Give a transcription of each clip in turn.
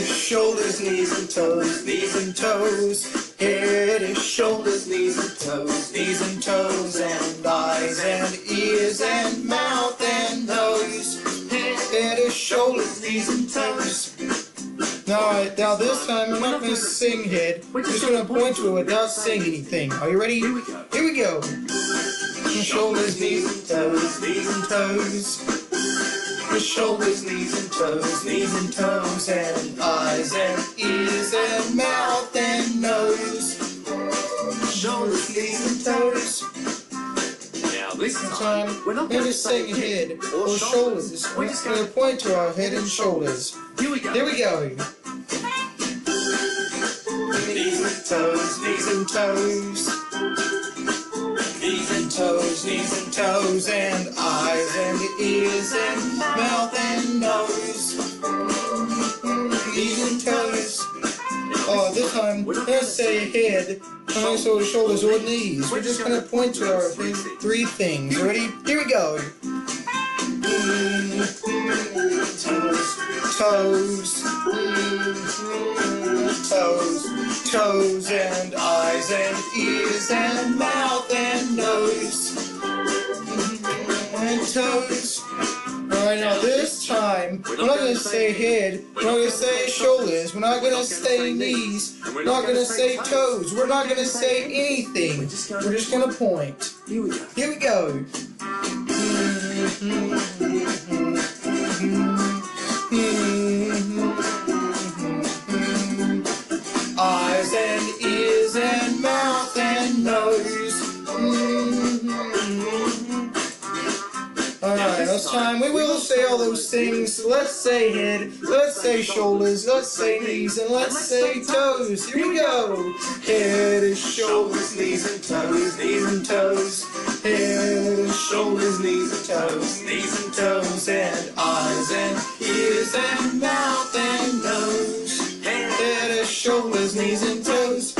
is shoulders, knees and toes, knees and toes. Head is shoulders, knees and toes, knees and toes, and eyes and ears and mouth and nose. Head is shoulders, knees and toes. Alright, now this time I'm not gonna sing head. We're just gonna point to it without saying anything. Are you ready? Here we go. Here we go. Shoulders, knees and toes, knees and toes. Shoulders, knees and toes, knees and toes, and eyes and ears and mouth and nose. Shoulders, knees and toes. Now this time, we're not going to say head or or shoulders. We're just going gonna point to our head and shoulders. Here we go. Here we go. Knees and toes, knees and toes. Knees and toes, knees and toes, and eyes and ears and mouth and nose. Knees and toes. Oh, this time, let's say head, eyes, or shoulders, or knees. We're just gonna point to our three things. Ready? Here we go. Toes, toes, toes, and eyes and ears and mouth and nose toes. Alright, now this time, we're not gonna say head, we're not gonna say shoulders, we're not gonna say knees, we're not gonna say toes, we're not gonna say anything. We're just gonna point. Here we go. Here we go. We will say all those things. Let's say head, let's say shoulders, let's say knees, and let's say toes. Here we go. Head is shoulders, knees and toes, knees and toes. Head is shoulders, knees and toes, knees and toes, and eyes and ears and mouth and nose. Head is shoulders, knees and toes.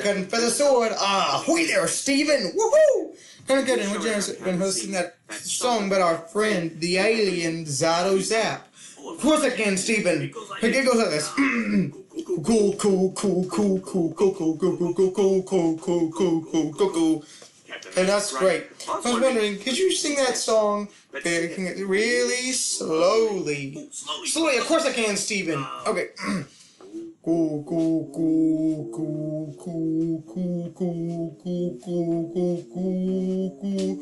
quack. Ahoy there, Captain Feathersword! Ah, ahoy there, Stephen! Woohoo! Kind of and we're just been hosting that song about our friend, the alien Zardo Zap. Of course I can, Stephen. It goes like this. Cool, cool, cool, cool, cool, cool, cool, cool, cool, cool, cool, cool, cool, cool, cool, cool, cool. And that's great. I was wondering, could you sing that song really slowly? Slowly, of course I can, Steven. Okay. Cool, cool, cool, cool, cool, cool, cool, cool, cool, cool, cool,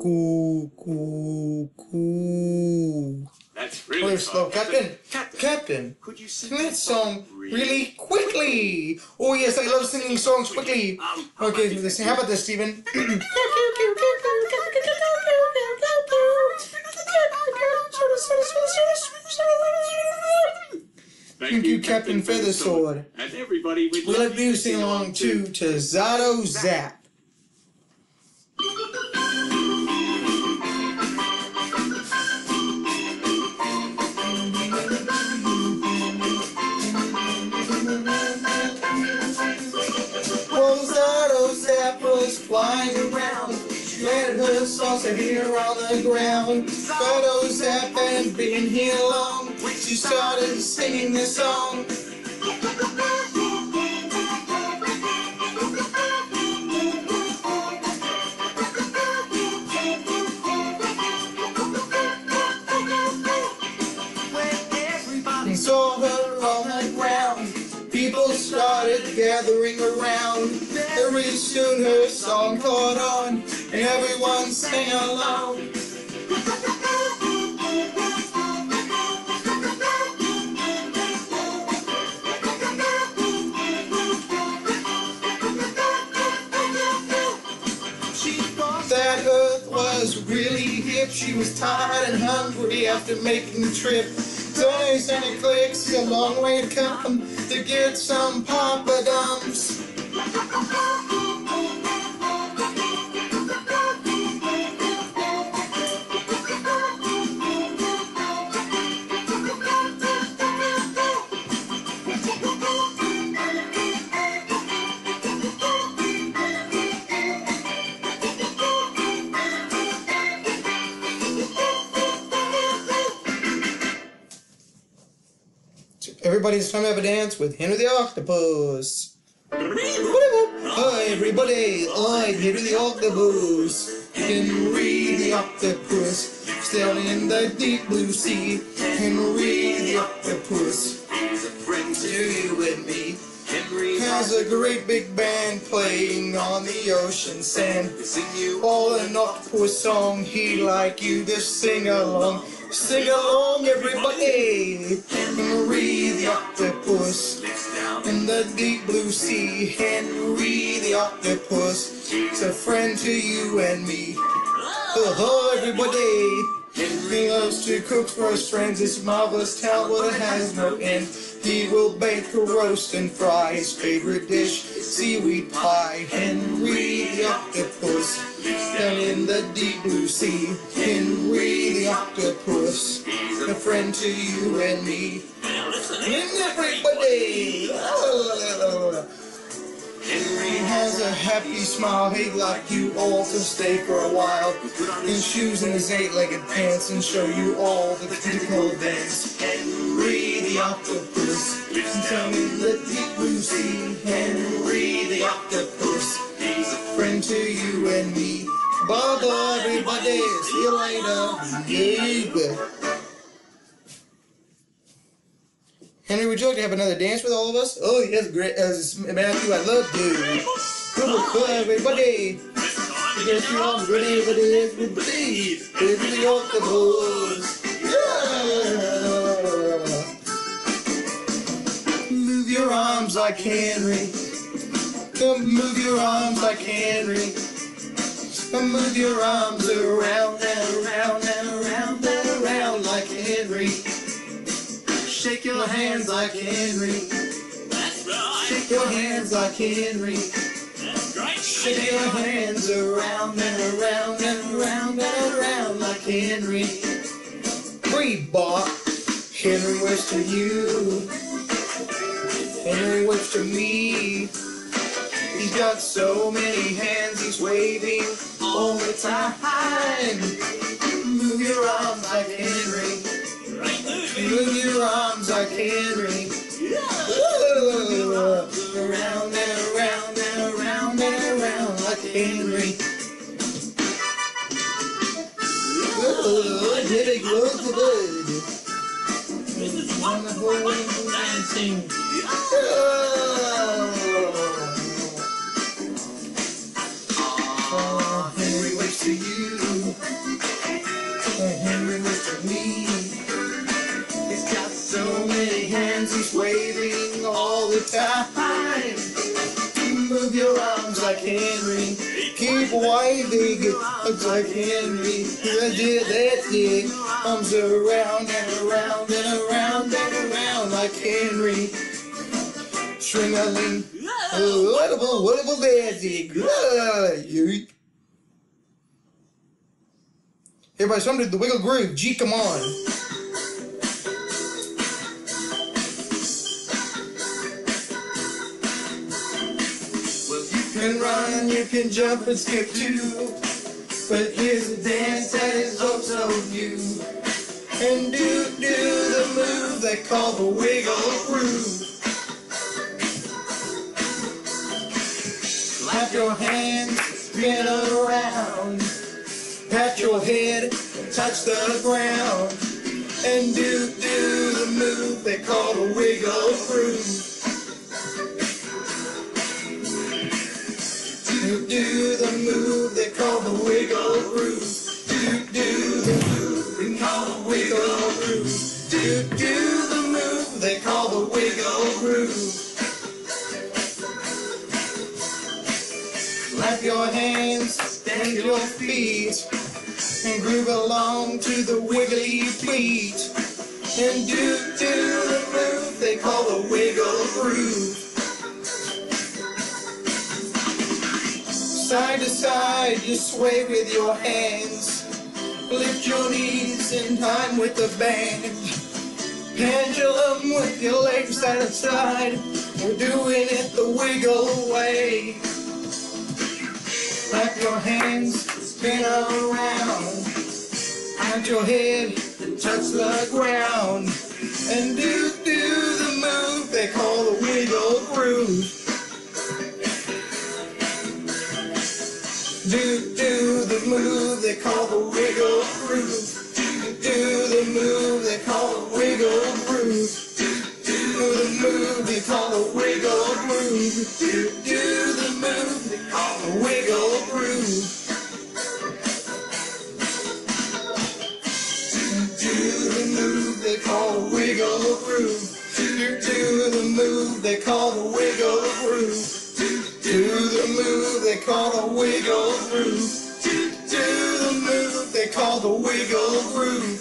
cool, cool, cool. That's Really really slow, Captain. Captain, Could you sing that song really quickly. Oh yes, I love singing songs quickly. Okay. How about this, Steven? Thank you, Captain Feathersword. And everybody would We love you sing along too to Zardo Zap. Well, Zap was flying around. Landed her saucer here on the ground. Zap hadn't been here She started singing this song. saw her on the ground. People started gathering around. Very soon her song caught on, and everyone sang along. That Earth was really hip. She was tired and hungry after making the trip. Days and it clicks a long way to come to get some papadums. Everybody's time to have a dance with Henry the Octopus. Hi everybody, I'm Henry the Octopus. Henry the Octopus, sailing in the deep blue sea. Henry the Octopus, He's a friend to you and me. Has a great big band playing on the ocean sand. sing you All an octopus song, he'd like you to sing along. Sing along, everybody! Henry the octopus in the deep blue sea. Henry the octopus is a friend to you and me. Oh, everybody! Henry loves to cook for his friends. His marvelous talent has no end. He will bake, roast, and fry his favorite dish, seaweed pie. Henry the octopus down in the deep blue sea. Henry the octopus, a friend to you and me. And everybody! Henry has a happy smile. He'd like you all to stay for a while. In shoes and his eight-legged pants and show you all the critical events. Henry the octopus lives down in the deep blue sea. Henry the octopus, he's a friend to you and me. Bye bye, everybody. See you later. Yeah. Henry, would you like to have another dance with all of us? Oh, yes, great. Uh, Matthew, I'd love you. Come on, everybody. Yes, you are ready, everybody, everybody. Baby, the octopus. Arms like Henry. Come move your arms like Henry. Come move your arms around and around and around and around like Henry. Shake your hands like Henry. Shake your hands like Henry. Shake your hands around and around and around and around like Henry. Reebok. Henry waves to you. Henry waves to me. He's got so many hands he's waving all the time. Move your arms like Henry. Move your arms like Henry. Dancing. Oh, Henry waits to you, and Henry waits to me. He's got so many hands, he's waving all the time. Move your arms like Henry, keep waving arms like Henry. That's it, that's it. Arms around and around Henry. String-a-ling. Oh, wonderful, wonderful dancing. Good. Everybody, some to the wiggle groove. G, come on. Well, you can run, you can jump and skip too. But here's a dance that is also new. And do, do the move they call the wiggle groove. Clap your hands, spin around. Pat your head, touch the ground. And do, do the move they call the wiggle groove. Do, do the move they call the wiggle. Side to side, you sway with your hands. Lift your knees in time with the band. Pendulum with your legs side to side. We're doing it the wiggle way. Clap your hands, spin around. Pat your head, touch the ground. And do move they call the wiggle groove. Do, the move they call the wiggle groove. Do the move they call the wiggle groove. Do, the move they call the wiggle groove. Do the move they call the wiggle groove. Do the move they call the wiggle groove.